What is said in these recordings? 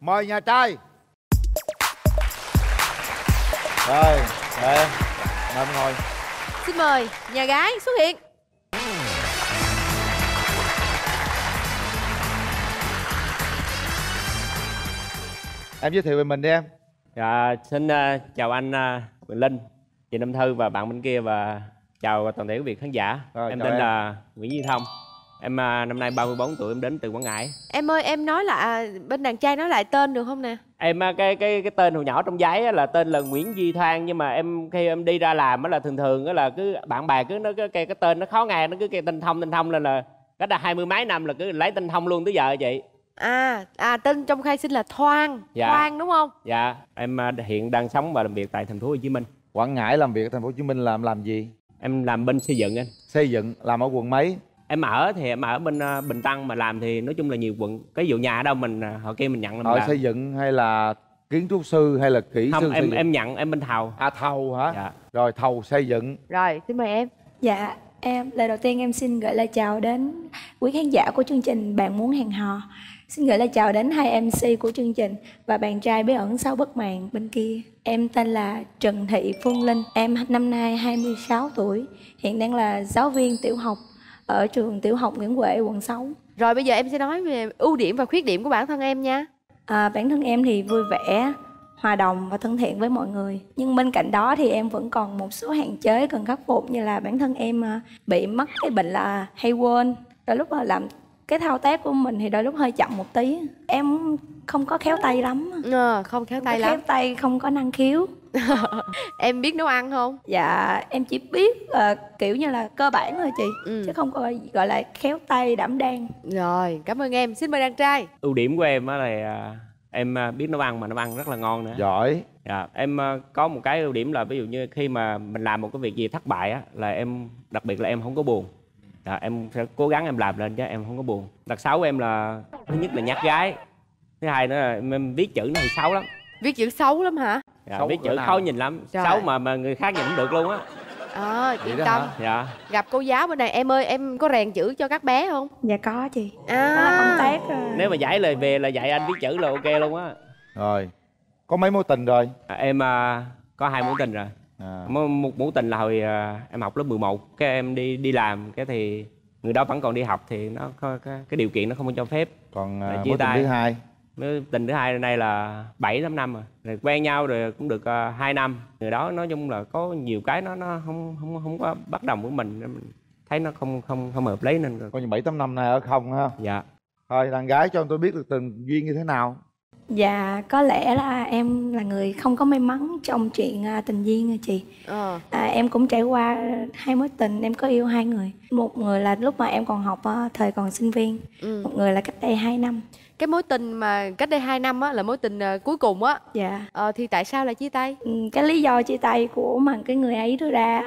mời nhà trai rồi mời em mời em ngồi xin mời nhà gái xuất hiện em giới thiệu về mình đi em Dạ, xin uh, chào anh uh, Quyền Linh, chị Nam Thư và bạn bên kia và chào toàn thể quý vị khán giả. Rồi, em tên em. là Nguyễn Duy Thông. Em uh, năm nay 34 tuổi, em đến từ Quảng Ngãi. em ơi em nói là à, bên đàn trai nói lại tên được không nè Em uh, cái cái cái tên hồi nhỏ trong giấy là tên là Nguyễn Duy Thoan nhưng mà em khi em đi ra làm á là thường thường á là cứ bạn bè cứ nó cái cái, cái tên nó khó nghe nó cứ cái tinh thông tinh thông lên là cách là hai mươi mấy năm là cứ lấy tinh thông luôn tới giờ vậy. à à tên trong khai sinh là thoan Dạ. thoan đúng không Dạ, em hiện đang sống và làm việc tại thành phố Hồ Chí Minh. quảng ngãi làm việc ở thành phố hồ chí minh làm làm gì Em làm bên xây dựng anh. xây dựng làm ở quận mấy em ở thì em ở bên ờ, bình tân mà làm thì nói chung là nhiều quận cái vụ nhà ở đâu mình ờ, họ kêu mình nhận làm ở làm. xây dựng hay là kiến trúc sư hay là kỹ sư không xây em em nhận em bên thầu à thầu hả dạ rồi thầu xây dựng rồi xin mời em Dạ, em lời đầu tiên em xin gửi lời chào đến quý khán giả của chương trình Bạn muốn hẹn hò. Xin gửi lời chào đến hai MC của chương trình và bạn trai bí ẩn sau bức màn bên kia. Em tên là Trần Thị Phương Linh. Em năm nay 26 tuổi, hiện đang là giáo viên tiểu học ở trường tiểu học Nguyễn Huệ quận 6. rồi bây giờ em sẽ nói về ưu điểm và khuyết điểm của bản thân em nha À, bản thân em thì vui vẻ, hòa đồng và thân thiện với mọi người. Nhưng bên cạnh đó thì em vẫn còn một số hạn chế cần khắc phục như là bản thân em à, bị mắc cái bệnh là hay quên. Đôi lúc mà làm cái thao tác của mình thì đôi lúc hơi chậm một tí. Em không có khéo tay lắm. ờ, không khéo tay Không lắm Khéo tay không có năng khiếu. em biết nấu ăn không? Dạ em chỉ biết ờ, kiểu như là cơ bản thôi chị. Ừ. Chứ không có gọi là khéo tay đảm đang. rồi cảm ơn em. Xin mời đàn trai. Ưu điểm của em á là ờ, em ờ, biết nấu ăn mà nấu ăn rất là ngon nữa. Giỏi. Dạ em ờ, có một cái ưu điểm là ví dụ như khi mà mình làm một cái việc gì thất bại á là em đặc biệt là em không có buồn. Dạ, em sẽ cố gắng em làm lên chứ em không có buồn. Đặc xấu của em là thứ nhất là nhát gái thứ hai nữa là em, em viết chữ nó thì xấu lắm. Viết chữ xấu lắm hả dạ, Xấu cỡ chữ nào? khó nhìn lắm Trời. xấu mà mà người khác nhìn không được luôn á ờ Vậy yên tâm hả? dạ gặp cô giáo bên này em ơi em có rèn chữ cho các bé không Dạ có chị. à Đó là công tác ờ, nếu mà giải lời về là dạy anh viết chữ là ok luôn á rồi có mấy mối tình rồi à, em à, có hai mối tình rồi à. một, mối tình là hồi à, em học lớp 11 cái em đi đi làm cái thì người đó vẫn còn đi học thì nó có cái, cái điều kiện nó không cho phép còn à, chia mối tình tay. thứ hai tình thứ hai nay là 7 8 năm rồi. rồi quen nhau rồi cũng được uh, 2 năm. Người đó nói chung là có nhiều cái nó nó không không không có bất đồng với mình nên mình thấy nó không không không hợp lý nên coi như bảy tám năm nay ở không ha? Dạ. Thôi đàn gái cho tôi biết được tình duyên như thế nào Dạ có lẽ là em là người không có may mắn trong chuyện à, tình duyên à chị. Ờ. À, Em cũng trải qua hai mối tình, em có yêu hai người. Một người là lúc mà em còn học à, thời còn sinh viên. Ừ. Một người là cách đây 2 năm. Cái mối tình mà cách đây 2 năm á là mối tình ờ, cuối cùng á. Dạ. Ờ, thì tại sao lại chia tay? Ừ, Cái lý do chia tay của mà cái người ấy đưa ra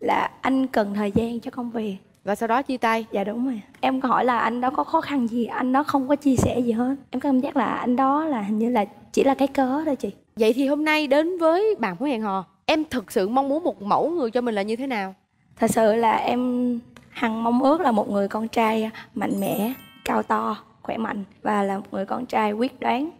là anh cần thời gian cho công việc và sau đó chia tay. Dạ đúng rồi Em có hỏi là anh đó có khó khăn gì? Anh đó không có chia sẻ gì hết. Em có cảm giác là anh đó là hình như là chỉ là cái cớ thôi chị. Vậy thì hôm nay đến với bạn muốn hẹn hò em thực sự mong muốn một mẫu người cho mình là như thế nào? Thật sự là em hằng mong ước là một người con trai mạnh mẽ, cao to, khỏe mạnh và là một người con trai quyết đoán,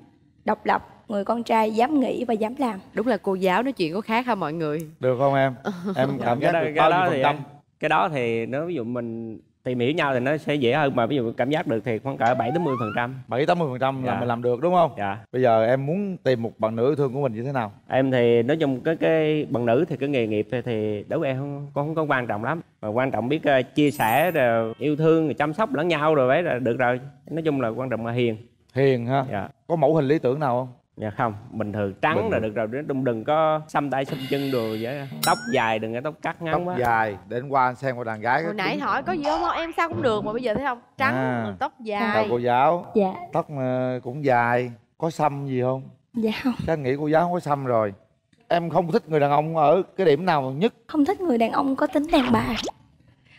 độc lập, người con trai dám nghĩ và dám làm. đúng là cô giáo nói chuyện có khác ha mọi người? Được không em? Em cảm giác được bao cái nhiêu đó phần thì trăm cái đó thì nếu ví dụ mình tìm hiểu nhau thì nó sẽ dễ hơn mà ví dụ cảm giác được thì khoảng cỡ 7 đến 10 phần trăm. Bảy tám mươi phần trăm là Dạ. mình làm được đúng không? Dạ. Bây giờ em muốn tìm một bạn nữ yêu thương của mình như thế nào? Em thì nói chung cái cái bạn nữ thì cái nghề nghiệp thì, thì đối với em không cũng không có quan trọng lắm. Mà quan trọng biết ờ, chia sẻ rồi yêu thương rồi chăm sóc lẫn nhau rồi đấy là được rồi. Nói chung là quan trọng là hiền. Hiền ha? Dạ. Có mẫu hình lý tưởng nào không dạ không bình thường trắng Bình là được rồi chung đừng có xăm tay xăm chân đồ vậy tóc dài đừng có tóc cắt ngắn tóc quá. dài để anh qua anh xem qua đàn gái hồi nãy hỏi có gì không? Em sao cũng được mà bây giờ thấy không? Trắng À. tóc chào dài cô giáo? Dạ, tóc ờ, cũng dài. Có xăm gì không? Dạ không. chắc nghĩ cô giáo không có xăm rồi. Em không thích người đàn ông ở cái điểm nào nhất? Không thích người đàn ông có tính đàn bà.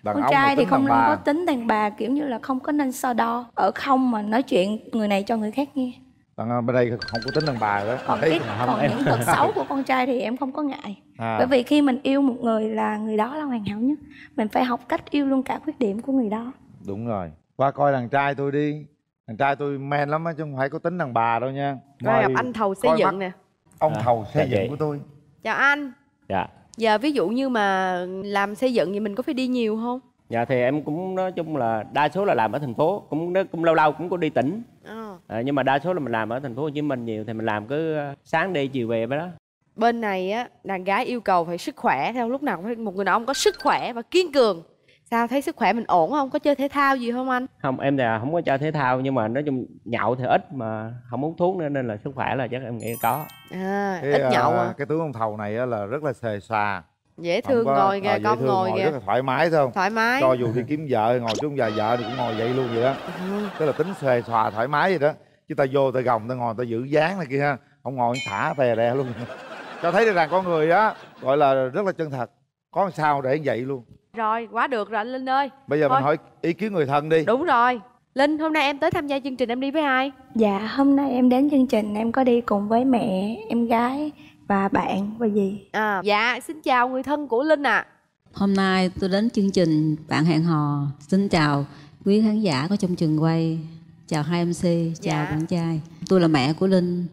đàn Con ông trai mà thì không nên có tính đàn bà kiểu như là không có nên so đo. Ở không mà nói chuyện người này cho người khác nghe. Đàn ông bên đây không có tính đàn bà đó Còn Thấy cái không? còn những tật xấu của con trai thì em không có ngại. à, Bởi vì khi mình yêu một người là người đó là hoàn hảo nhất. Mình phải học cách yêu luôn cả khuyết điểm của người đó. đúng rồi qua coi đàn trai tôi đi Thằng trai tôi men lắm á chứ không phải có tính đàn bà đâu nha Rồi gặp anh thầu xây dựng nè Ông À, thầu xây dạ dựng của tôi Chào anh dạ Giờ ví dụ như mà làm xây dựng thì mình có phải đi nhiều không? dạ thì em cũng nói chung là đa số là làm ở thành phố cũng cũng lâu lâu cũng có đi tỉnh Ờ. à, nhưng mà đa số là mình làm ở thành phố Hồ Chí Minh nhiều thì mình làm cứ ờ, sáng đi chiều về vậy đó Bên này á, đàn gái yêu cầu phải sức khỏe theo lúc nào cũng phải một người đàn ông có sức khỏe và kiên cường. Sao thấy sức khỏe mình ổn không? Có chơi thể thao gì không anh? không em thì không có chơi thể thao nhưng mà nói chung nhậu thì ít mà không uống thuốc nữa nên là sức khỏe là chắc em nghĩ có À, Cái, ít nhậu à, à. cái tướng ông thầu này á là rất là xề xòa Dễ thương có- ngồi kìa, ờ, con thương, ngồi rất kìa. là thoải mái không Thoải mái. cho dù đi kiếm vợ ngồi xuống giờ vợ thì cũng ngồi vậy luôn vậy đó Ừ. tức là tính xề xòa thoải mái vậy đó chứ ta vô ta gồng ta ngồi ta giữ dáng này kia ha không ngồi thả tè đè luôn cho thấy được rằng con người á gọi là rất là chân thật có sao để vậy luôn Rồi, quá được rồi anh Linh ơi. bây giờ Thôi. mình hỏi ý kiến người thân đi Đúng rồi. Linh, hôm nay em tới tham gia chương trình em đi với ai? Dạ, hôm nay em đến chương trình em có đi cùng với mẹ, em gái và bạn và dì. À, dạ, xin chào người thân của Linh ạ. Hôm nay tôi đến chương trình Bạn hẹn hò. Xin chào quý khán giả có trong trường quay. Chào hai MC, chào Dạ. bạn trai. Tôi là mẹ của Linh.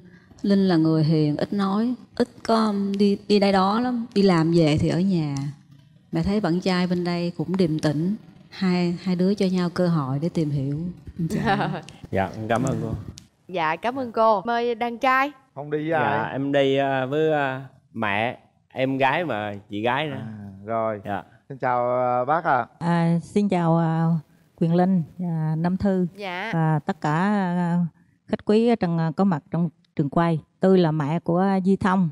Linh là người hiền, ít nói, ít có um, đi đi đây đó lắm. Đi làm về thì ở nhà. Mẹ thấy bạn trai bên đây cũng điềm tĩnh. Hai hai đứa cho nhau cơ hội để tìm hiểu. Dạ cảm ơn cô Dạ, cảm ơn cô. Mời đàn trai. Không đi với dạ ai em đi ờ, với ờ, mẹ em gái và chị gái nữa à, rồi dạ xin chào à, bác à À, xin chào à, Quyền Linh, à, Nam Thư Dạ. và tất cả à, khách quý ở trong à, có mặt trong trường quay. Tôi là mẹ của Di Thông.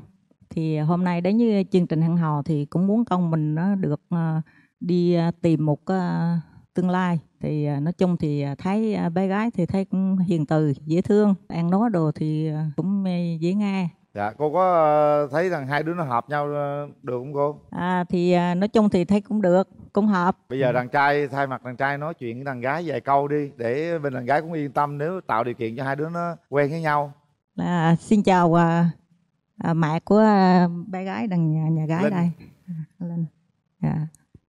Thì hôm nay đến với chương trình hẹn hò thì cũng muốn con mình nó được à, đi à, tìm một à, tương lai. Thì à, nói chung thì à, thấy à, bé gái thì thấy cũng hiền từ, dễ thương, ăn nói đồ thì cũng dễ nghe. dạ cô có thấy rằng hai đứa nó hợp nhau được không cô À, thì nói chung thì thấy cũng được, cũng hợp. bây giờ đàn trai thay mặt đàn trai nói chuyện với đàn gái vài câu đi để bên đàn gái cũng yên tâm nếu tạo điều kiện cho hai đứa nó quen với nhau À, xin chào à, à, mẹ của à, bé gái đằng nhà, nhà gái Linh. đây À, Linh dạ.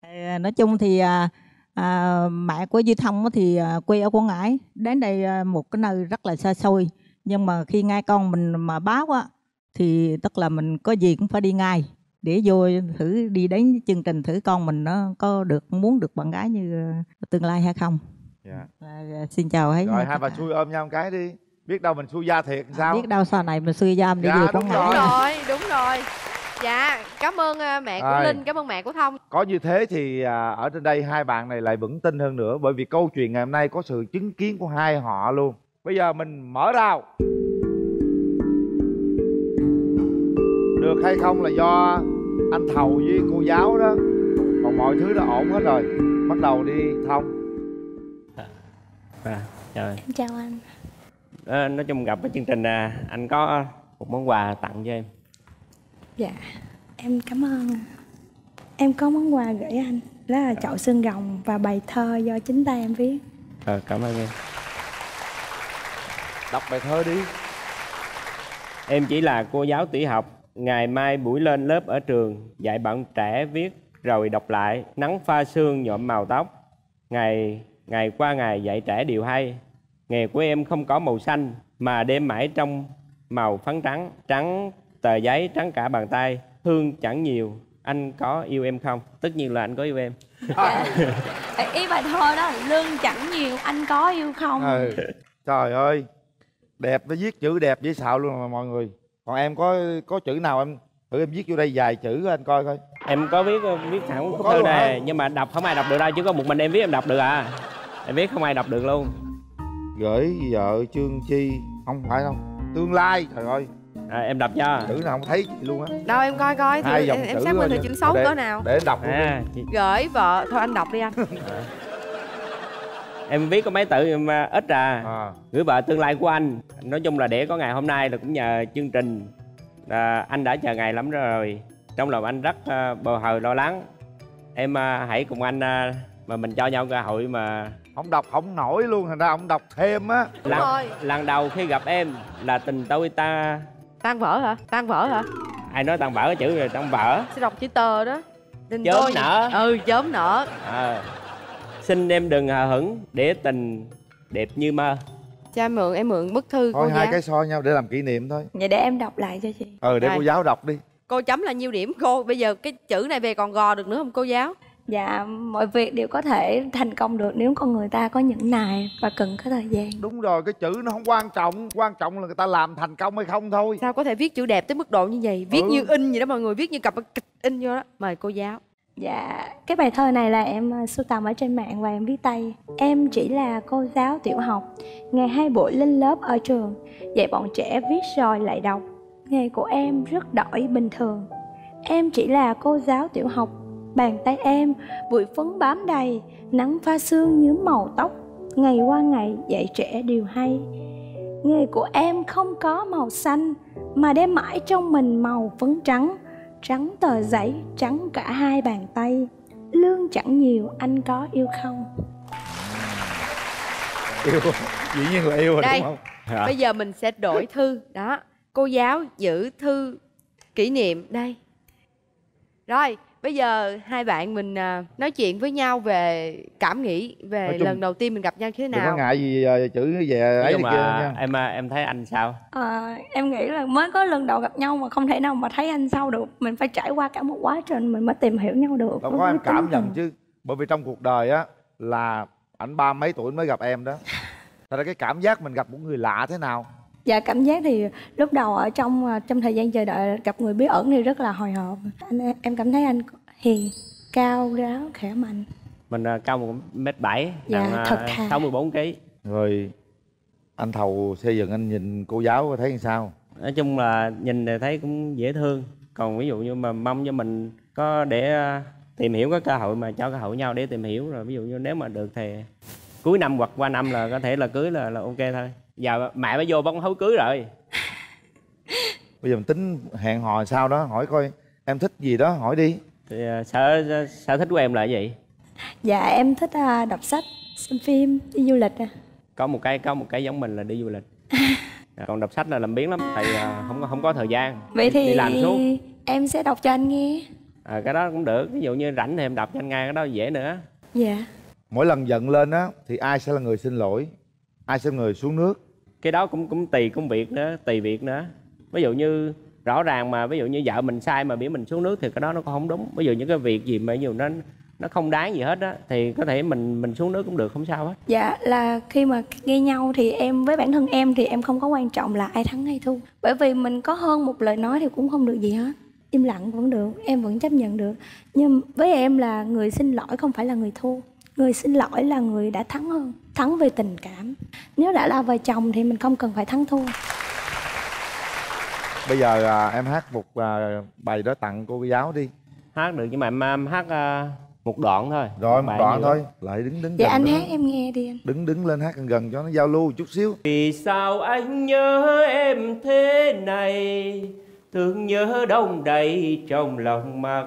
À, nói chung thì à, à, mẹ của Duy Thông á thì à, quê ở Quảng Ngãi đến đây à, một cái nơi rất là xa xôi. Nhưng mà khi nghe con mình mà báo á thì tức là mình có gì cũng phải đi ngay. Để vô thử đi đến chương trình thử con mình nó có được muốn được bạn gái như à, tương lai hay không. Dạ. à, xin chào hết rồi hai bà xui ôm nhau một cái đi. Biết đâu mình xui gia thiệt sao? Biết đâu sau này mình suy giam để Dạ, về đúng Quảng Đúng Ngãi. rồi. rồi, đúng rồi. Dạ, cảm ơn à, mẹ của. Linh, cảm ơn mẹ của Thông. có như thế thì à, ở trên đây hai bạn này lại vững tin hơn nữa bởi vì câu chuyện ngày hôm nay có sự chứng kiến của hai họ luôn bây giờ mình mở rào được hay không là do anh thầu với cô giáo đó còn mọi thứ đã ổn hết rồi bắt đầu đi thông à, rồi. Em chào anh. Ờ, nói chung gặp cái chương trình à, anh có một món quà tặng cho em Dạ, em cảm ơn. Em có món quà gửi anh. Đó là chậu xương rồng và bài thơ do chính tay em viết. Ờ, cảm ơn em đọc bài thơ đi Em chỉ là cô giáo tiểu học Ngày mai buổi lên lớp ở trường Dạy bạn trẻ viết rồi đọc lại Nắng pha sương nhuộm màu tóc Ngày ngày qua ngày dạy trẻ điều hay Nghề của em không có màu xanh Mà đêm mãi trong màu phấn trắng Trắng tờ giấy trắng cả bàn tay Thương chẳng nhiều Anh có yêu em không? Tất nhiên là anh có yêu em Ý bài thơ đó lương chẳng nhiều, anh có yêu không? ừ. trời ơi đẹp nó viết chữ đẹp dễ xạo luôn mà mọi người còn em có có chữ nào em thử em viết vô đây vài chữ anh coi coi Em có viết viết thẳng bức Có thư luôn hả? này Nhưng mà đọc không ai đọc được đâu Chỉ có một mình em viết em đọc được à Em viết không ai đọc được luôn gửi vợ trương chi không phải đâu tương lai trời ơi à, Em đọc cho chữ nào không thấy chị luôn á. Đâu em coi coi, thử, Hai dòng em, em xác minh thử nha. chữ xấu cỡ nào. để em đọc luôn à, chị, Gửi vợ, thôi anh đọc đi anh. em viết có mấy tự mà ít đi. à. À, gửi vợ tương lai của anh. Nói chung là để có ngày hôm nay là cũng nhờ chương trình. À, anh đã chờ ngày lắm rồi. Trong lòng anh rất à, bồi hồi lo lắng. Em à, hãy cùng anh à, mà mình cho nhau cơ hội mà không đọc không nổi luôn. Thành ra ông đọc thêm á. Lần, rồi. lần đầu khi gặp em là tình tôi ta Tan vỡ hả? Tan vỡ hả? ai nói tăng vỡ cái chữ rồi tăng vỡ Sẽ đọc chữ tờ đó. Tình chớm tôi- nở Ừ, chớm nở. à, xin em đừng hờ hững để tình đẹp như mơ cha mượn em mượn bức thư thôi cô hai giáo cái so nhau để làm kỷ niệm thôi Vậy để em đọc lại cho chị ờ để Rồi. cô giáo đọc đi cô chấm là nhiêu điểm cô bây giờ cái chữ này về còn gò được nữa không cô giáo Dạ, mọi việc đều có thể thành công được nếu con người ta có nhẫn nại và cần có thời gian. Đúng rồi cái chữ nó không quan trọng. Quan trọng là người ta làm thành công hay không thôi. Sao có thể viết chữ đẹp tới mức độ như vậy? Viết Ừ. như in vậy đó mọi người viết như cặp kịch in vô đó. Mời cô giáo. Dạ, cái bài thơ này là em ờ, sưu tầm ở trên mạng và em viết tay. Em chỉ là cô giáo tiểu học Ngày hai buổi lên lớp ở trường. Dạy bọn trẻ viết rồi lại đọc. Nghề của em rất đổi bình thường. Em chỉ là cô giáo tiểu học Bàn tay em bụi phấn bám đầy Nắng pha sương nhuốm màu tóc Ngày qua ngày dạy trẻ điều hay Nghề của em không có màu xanh Mà đem mãi trong mình màu phấn trắng Trắng tờ giấy, trắng cả hai bàn tay Lương chẳng nhiều, anh có yêu không? yêu dĩ nhiên là yêu rồi Đây. đúng không Dạ. bây giờ mình sẽ đổi thư đó cô giáo giữ thư kỷ niệm đây rồi bây giờ hai bạn mình à, nói chuyện với nhau về cảm nghĩ về Nói chung, lần đầu tiên mình gặp nhau như thế đừng có nào? ngại gì ờ, chữ về ấy này kia nha. em à, em thấy anh sao? Ờ, em nghĩ là mới có lần đầu gặp nhau mà không thể nào mà thấy anh sau được. Mình phải trải qua cả một quá trình mình mới tìm hiểu nhau được. Đâu có tính cảm nhận chứ. Bởi vì trong cuộc đời á là ảnh ba mấy tuổi mới gặp em đó. Thật ra cái cảm giác mình gặp một người lạ thế nào Dạ cảm giác thì lúc đầu ở trong ờ, trong thời gian chờ đợi gặp người bí ẩn thì rất là hồi hộp. Anh, Em cảm thấy anh hiền, cao, ráo, khỏe mạnh. Mình à, cao một mét bảy Dạ, thật thà. sáu mươi bốn kg rồi anh thầu xây dựng anh nhìn cô giáo thấy sao? Nói chung là nhìn thì thấy cũng dễ thương. Còn ví dụ như mà mong cho mình có để à, tìm hiểu cái cơ hội mà cho cơ hội nhau để tìm hiểu rồi ví dụ như nếu mà được thì cuối năm hoặc qua năm là có thể là cưới là là ok thôi giờ mẹ mới vô bóng hối cưới rồi. Bây giờ mình tính hẹn hò sao đó hỏi coi em thích gì đó hỏi đi. Thì à, sở sở thích của em là cái gì? Dạ em thích ờ, đọc sách, xem phim, đi du lịch à. có một cái có một cái giống mình là đi du lịch. Còn đọc sách là làm biến lắm tại à, không có không có thời gian. Vậy thì đi làm suốt. em sẽ đọc cho anh nghe. À, cái đó cũng được ví dụ như rảnh thì em đọc cho anh nghe cái đó dễ nữa. Dạ. Mỗi lần giận lên á thì ai sẽ là người xin lỗi? Ai sẽ là người xuống nước cái đó cũng cũng tùy công việc nữa tùy việc nữa. Ví dụ như rõ ràng mà ví dụ như vợ mình sai mà biểu mình xuống nước thì cái đó nó cũng không đúng. Ví dụ những cái việc gì mà nhiều nó nó không đáng gì hết á thì có thể mình mình xuống nước cũng được không sao hết. Dạ là khi mà nghe nhau thì em với bản thân em thì em không có quan trọng là ai thắng hay thua. Bởi vì mình có hơn một lời nói thì cũng không được gì hết. Im lặng vẫn được, em vẫn chấp nhận được. Nhưng với em là người xin lỗi không phải là người thua. Người xin lỗi là người đã thắng hơn Thắng về tình cảm. Nếu đã là vợ chồng thì mình không cần phải thắng thua. Bây giờ à, em hát một à, bài đó tặng cô giáo đi. Hát được nhưng mà em, em hát à, một đoạn thôi. Rồi một đoạn thôi. lại đứng đứng Dạ gần anh đứng, hát em nghe đi anh. Đứng đứng lên hát gần gần cho nó giao lưu chút xíu. Vì sao anh nhớ em thế này? Thương nhớ đông đầy trong lòng mặc.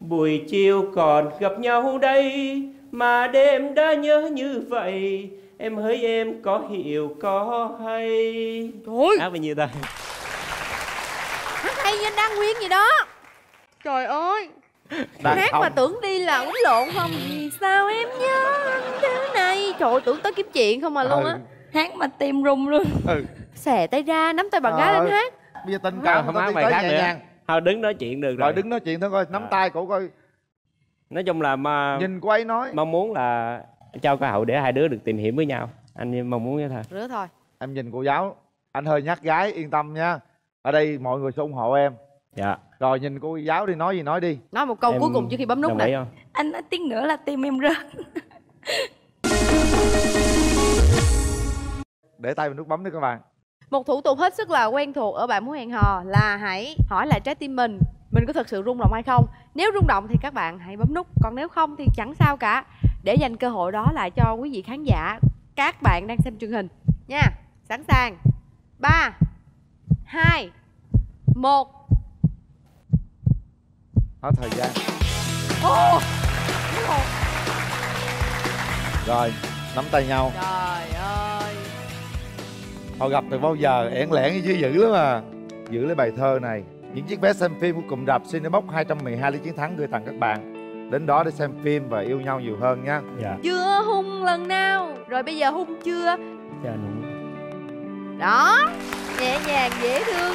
Buổi chiều còn gặp nhau đây Mà đêm đã nhớ như vậy Em hỡi em có hiểu có hay. Trời Hát bao nhiêu ta hát hay như anh đang nguyên gì đó. Trời ơi. Đang hát không. mà tưởng đi là uống lộn không? Vì sao em nhớ anh thế này? Trời ơi, tưởng tới kiếm chuyện không mà luôn á. Ừ, Hát mà tim rung luôn. Ừ. xẻ tay ra nắm tay bạn gái lên hát bây giờ tình cảm không hát đi bài khác nhẹ nữa nhàng Thôi đứng nói chuyện được rồi, rồi. đứng nói chuyện thôi coi nắm Ờ. tay cổ coi Nói chung là mà nhìn cô ấy nói. mong muốn là cho cơ hội để hai đứa được tìm hiểu với nhau. Anh mong muốn như thôi rửa thôi. Em nhìn cô giáo anh hơi nhát gái yên tâm nha. Ở đây mọi người sẽ ủng hộ em. Dạ. Rồi nhìn cô giáo đi nói gì nói đi. Nói một câu Em cuối cùng trước khi bấm nút này? Anh nói tiếng nữa là tim em rớt. Để tay vào nút bấm đi các bạn. Một thủ tục hết sức là quen thuộc ở bạn muốn hẹn hò là hãy hỏi lại trái tim mình mình có thực sự rung động hay không? Nếu rung động thì các bạn hãy bấm nút. Còn nếu không thì chẳng sao cả. Để dành cơ hội đó lại cho quý vị khán giả các bạn đang xem truyền hình nha. Sẵn sàng. Ba hai một. Hết thời gian. Ô, rồi nắm tay nhau. Trời ơi. Họ gặp từ bao giờ ẻn lẻn chứ dữ lắm à. Giữ lấy bài thơ này những chiếc vé xem phim của cụm rạp Cinebox 212 lý chiến thắng gửi tặng các bạn. Đến đó để xem phim và yêu nhau nhiều hơn nha. Dạ. Chưa hung lần nào. Rồi bây giờ hung chưa? Cho anh đó nhẹ nhàng dễ thương